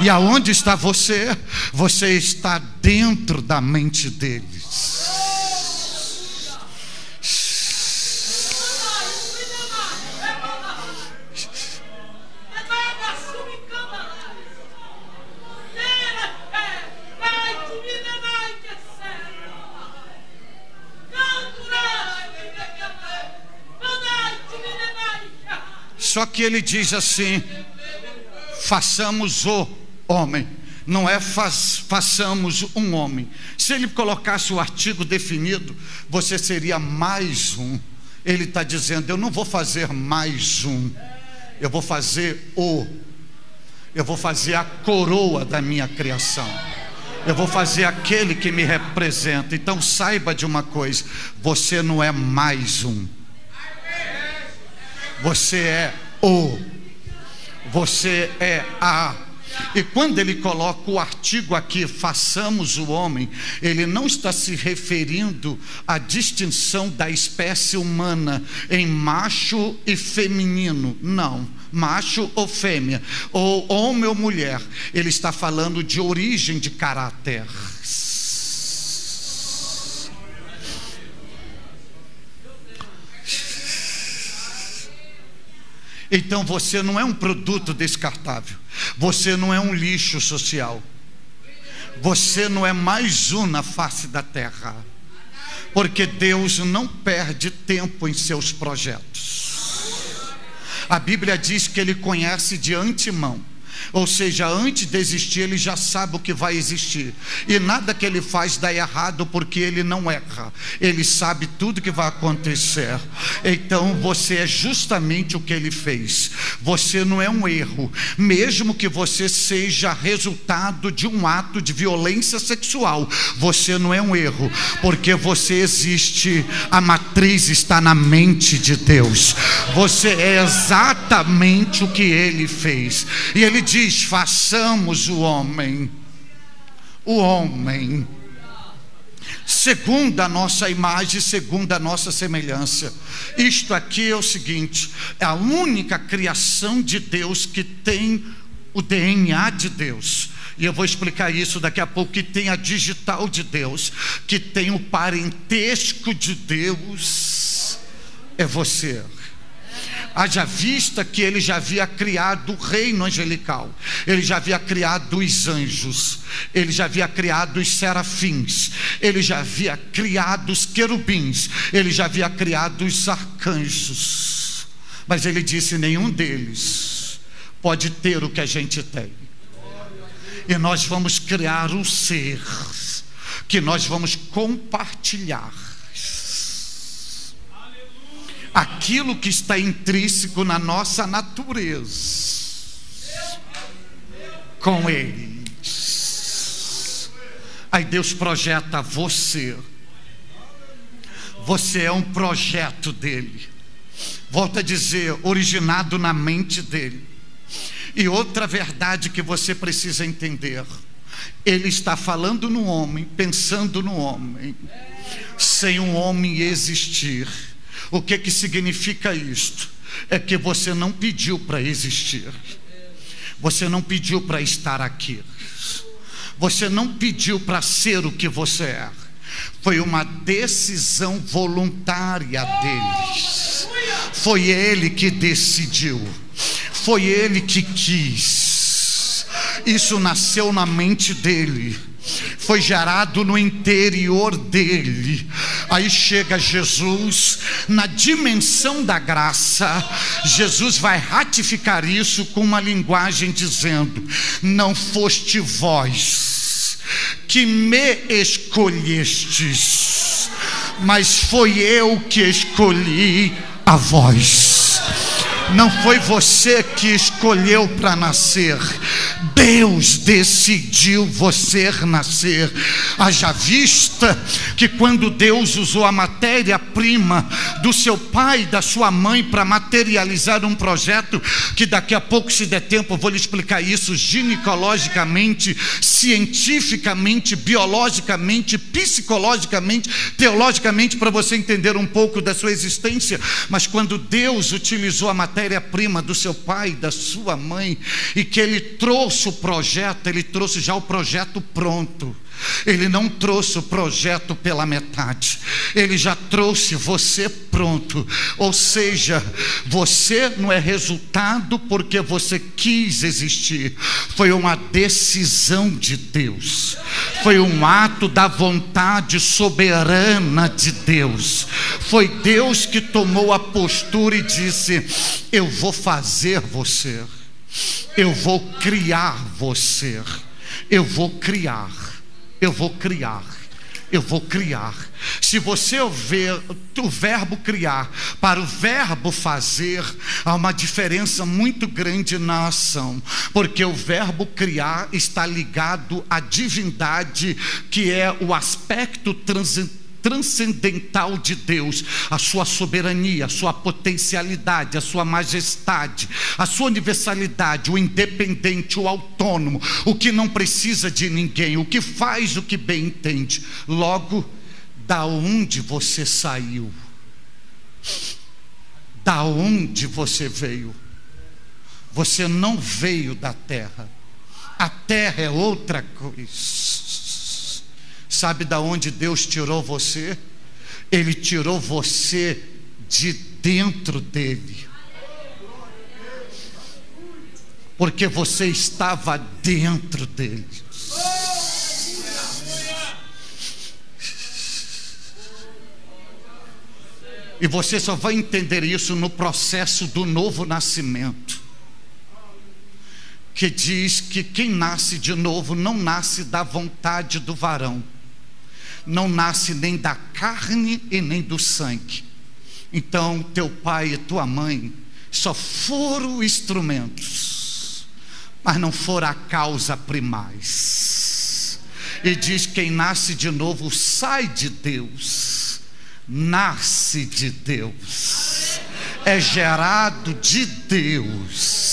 E aonde está você? Você está dentro da mente deles. Só que ele diz assim: façamos o homem. Não é faz, façamos um homem. Se ele colocasse o artigo definido, você seria mais um. Ele está dizendo: eu não vou fazer mais um, eu vou fazer o. Eu vou fazer a coroa da minha criação. Eu vou fazer aquele que me representa. Então saiba de uma coisa: você não é mais um. Você é o. Você é a. E quando ele coloca o artigo aqui, façamos o homem, ele não está se referindo à distinção da espécie humana em macho e feminino, não, macho ou fêmea, ou homem ou mulher, ele está falando de origem de caráter. Então você não é um produto descartável. Você não é um lixo social. Você não é mais um na face da terra. Porque Deus não perde tempo em seus projetos. A Bíblia diz que Ele conhece de antemão ou seja, antes de existir, ele já sabe o que vai existir. E nada que ele faz dá errado porque ele não erra. Ele sabe tudo que vai acontecer. Então você é justamente o que ele fez. Você não é um erro, mesmo que você seja resultado de um ato de violência sexual. Você não é um erro, porque você existe. A matriz está na mente de Deus. Você é exatamente o que ele fez. E ele diz: façamos o homem, o homem, segundo a nossa imagem, segundo a nossa semelhança. Isto aqui é o seguinte: é a única criação de Deus que tem o DNA de Deus. E eu vou explicar isso daqui a pouco. Que tem a digital de Deus, que tem o parentesco de Deus, é você haja vista que ele já havia criado o reino angelical, ele já havia criado os anjos, ele já havia criado os serafins, ele já havia criado os querubins, ele já havia criado os arcanjos. Mas ele disse: nenhum deles pode ter o que a gente tem. E nós vamos criar um ser que nós vamos compartilhar aquilo que está intrínseco na nossa natureza com eles. Aí Deus projeta você. Você é um projeto dele. Volta a dizer, originado na mente dele. E outra verdade que você precisa entender: ele está falando no homem, pensando no homem. Sem um homem existir, o que que significa isto? É que você não pediu para existir. Você não pediu para estar aqui. Você não pediu para ser o que você é. Foi uma decisão voluntária deles. Foi ele que decidiu. Foi ele que quis. Isso nasceu na mente dele foi gerado no interior dele. Aí chega Jesus, na dimensão da graça, Jesus vai ratificar isso com uma linguagem dizendo: Não foste vós que me escolhestes, mas foi eu que escolhi a vós. Não foi você que escolheu para nascer, Deus decidiu você nascer. Haja vista que quando Deus usou a matéria-prima do seu pai da sua mãe para materializar um projeto, que daqui a pouco, se der tempo, vou lhe explicar isso ginecologicamente, cientificamente, biologicamente, psicologicamente, teologicamente, para você entender um pouco da sua existência. Mas quando Deus utilizou a matéria-prima do seu pai, da sua mãe, e que ele trouxe trouxe o projeto, ele trouxe já o projeto pronto. Ele não trouxe o projeto pela metade, ele já trouxe você pronto. Ou seja, você não é resultado porque você quis existir, foi uma decisão de Deus, foi um ato da vontade soberana de Deus. Foi Deus que tomou a postura e disse: Eu vou fazer você, eu vou criar você, eu vou criar eu vou criar. Eu vou criar. Se você ver o verbo criar para o verbo fazer, há uma diferença muito grande na ação, porque o verbo criar está ligado à divindade, que é o aspecto transcendental transcendental de Deus, a sua soberania, a sua potencialidade, a sua majestade, a sua universalidade, o independente, o autônomo, o que não precisa de ninguém, o que faz o que bem entende. Logo, da onde você saiu? Da onde você veio? Você não veio da terra. A terra é outra coisa. Sabe da onde Deus tirou você? Ele tirou você de dentro dele. Porque você estava dentro dele. E você só vai entender isso no processo do novo nascimento. Que diz que quem nasce de novo não nasce da vontade do varão não nasce nem da carne e nem do sangue. Então, teu pai e tua mãe só foram instrumentos, mas não foram a causa primais. E diz: quem nasce de novo sai de Deus, nasce de Deus, é gerado de Deus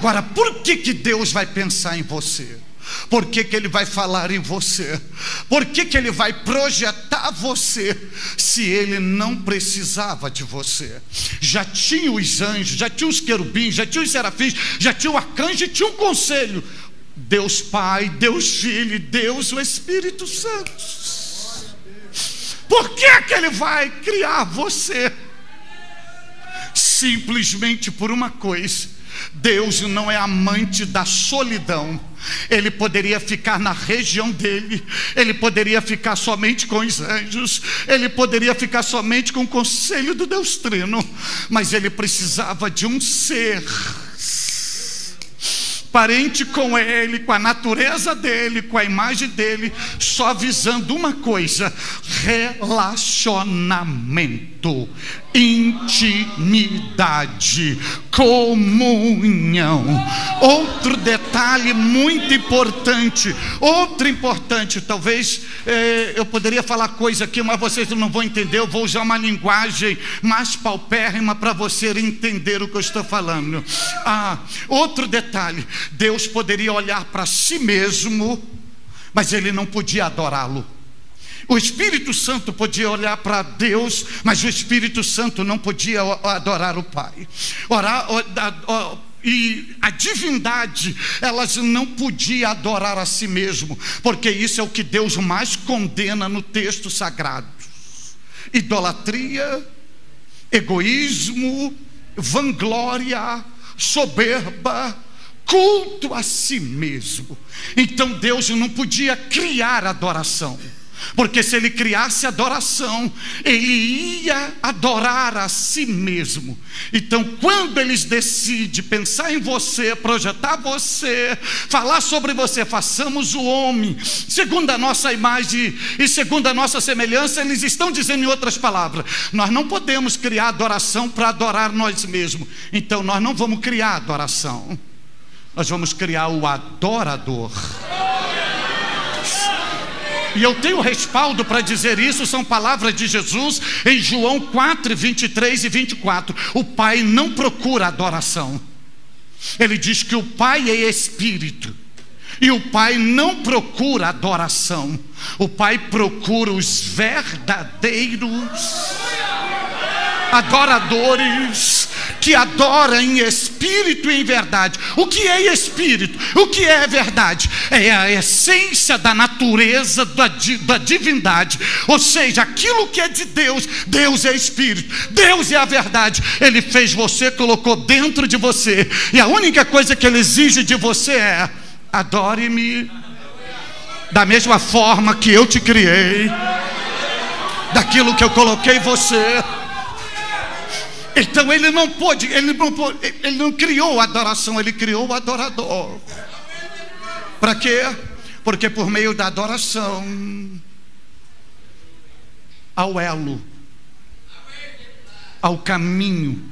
Agora, por que, que Deus vai pensar em você? Por que, que Ele vai falar em você? Por que, que Ele vai projetar você se Ele não precisava de você? Já tinha os anjos, já tinha os querubins, já tinha os serafins, já tinha o arcanjo e tinha um conselho. Deus Pai, Deus Filho, Deus o Espírito Santo. Por que, que Ele vai criar você? Simplesmente por uma coisa Deus não é amante da solidão. Ele poderia ficar na região dele, ele poderia ficar somente com os anjos, ele poderia ficar somente com o conselho do Deus Trino, mas ele precisava de um ser parente com ele, com a natureza dele, com a imagem dele, só visando uma coisa: relacionamento, intimidade, comunhão. Outro detalhe muito importante, outro importante, talvez eh, eu poderia falar coisa aqui, mas vocês não vão entender. Eu vou usar uma linguagem mais paupérrima para você entender o que eu estou falando. Ah, outro detalhe Deus poderia olhar para si mesmo, mas ele não podia adorá-lo. O Espírito Santo podia olhar para Deus, mas o Espírito Santo não podia adorar o Pai. Orar, e a divindade, elas não podia adorar a si mesmo, porque isso é o que Deus mais condena no texto sagrado: idolatria, egoísmo, vanglória, soberba, culto a si mesmo. Então Deus não podia criar adoração. Porque se ele criasse adoração, ele ia adorar a si mesmo. Então, quando eles decidem pensar em você, projetar você, falar sobre você, façamos o homem segundo a nossa imagem e segundo a nossa semelhança, eles estão dizendo em outras palavras: nós não podemos criar adoração para adorar nós mesmos. Então, nós não vamos criar adoração, nós vamos criar o adorador. E eu tenho respaldo para dizer isso, são palavras de Jesus em João 4, 23 e 24. O Pai não procura adoração, ele diz que o Pai é Espírito. E o Pai não procura adoração, o Pai procura os verdadeiros adoradores que adoram em espírito e em verdade. O que é espírito? O que é verdade? É a essência da natureza da, da divindade. Ou seja, aquilo que é de Deus, Deus é espírito, Deus é a verdade. Ele fez você, colocou dentro de você, e a única coisa que ele exige de você é: adore-me da mesma forma que eu te criei, daquilo que eu coloquei você. Então ele não pôde, ele não, pôde, ele não criou adoração, ele criou o adorador. Para quê? Porque por meio da adoração ao elo, ao caminho,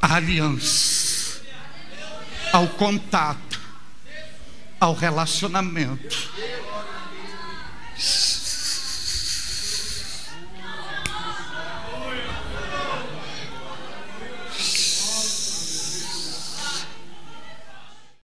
à aliança, ao contato, ao relacionamento